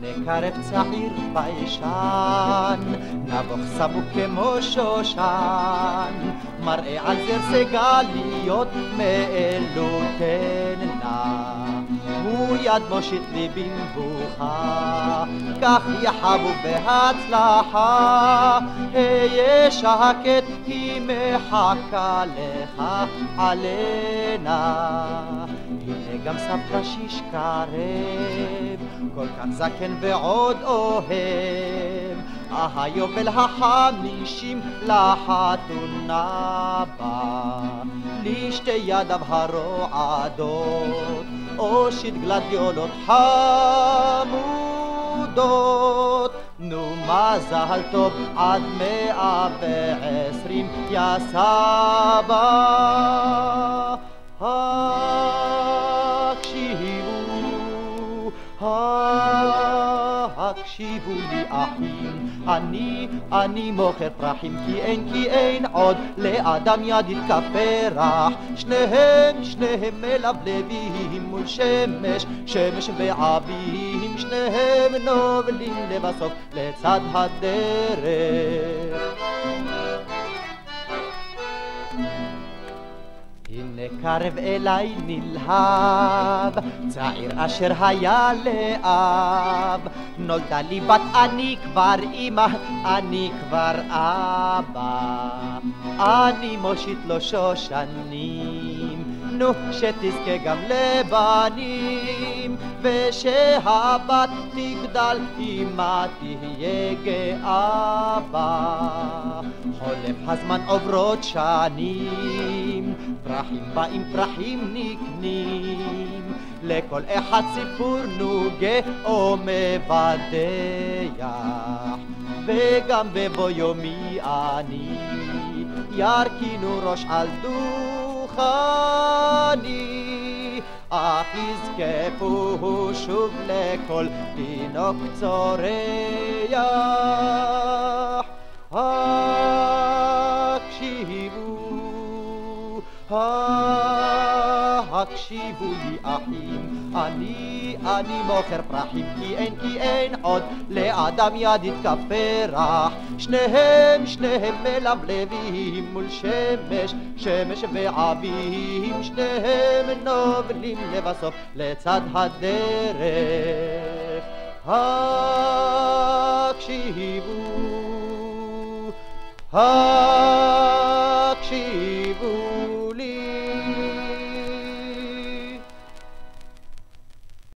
קרב צעיר ביישן, נבוך סמוק כמו שושן, מראה על זר סגליות מאלו תננה. הוא יד מושיט לי במבוכה, כך יחבו בהצלחה. היה שקט, היא מחכה לך עלנה. הנה גם סבתא שיש קרב, כל כך זקן ועוד אוהב. היובל החמישים לחתונה בא, לשתי ידיו הרועדות, אושית גלדיולות חמודות. נו מזל טוב עד מאה ועשרים, יא סבא. הקשיבו לי אחים, אני, אני מוכר פרחים כי אין, כי אין עוד לאדם ידיד כפרח. שניהם, שניהם מלבלבים מול שמש, שמש ועבים, שניהם נובלים לבסוף לצד הדרך. הנה קרב אליי נלהב, צעיר אשר היה לאב. נולדה לי בת אני כבר אמא, אני כבר אבא. אני מושיט לו שושנים, נו שתזכה גם לבנים, ושהבת תגדל אמא תהיה גאה בה. חולף הזמן עוברות שנים, פרחים באים פרחים נקנים, לכל אחד סיפור נוגה או מבדח, וגם בבוא יומי אני ירכינו ראש על דוכני, אך יזקפו שוב לכל תינוק צורח. הקשיבו לי אחים, אני, אני מוכר פרחים כי אין, כי אין עוד לאדם ידיד כפרח. שניהם, שניהם מלבלבים מול שמש, שמש ועבים, שניהם נובלים לבסוף לצד הדרך. הקשיבו, הקשיבו